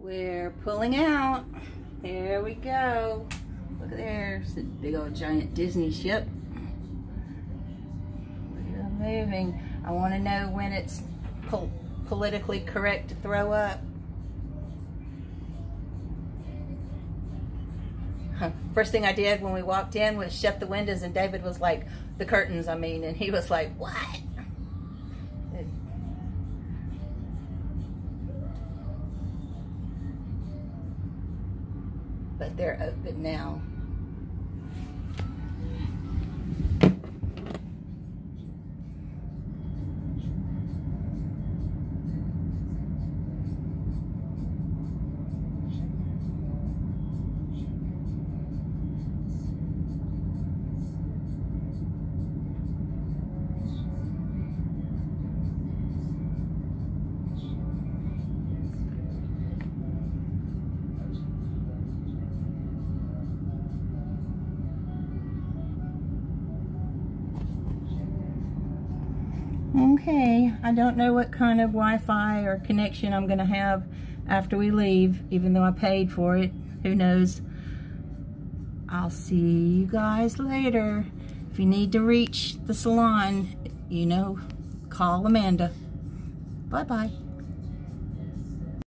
We're pulling out. There we go. Look at there. It's a big old giant Disney ship. We're moving. I want to know when it's po politically correct to throw up. First thing I did when we walked in was shut the windows and David was like, the curtains, I mean, and he was like, what? But they're open now. Okay, I don't know what kind of Wi-Fi or connection I'm going to have after we leave, even though I paid for it. Who knows? I'll see you guys later. If you need to reach the salon, you know, call Amanda. Bye-bye.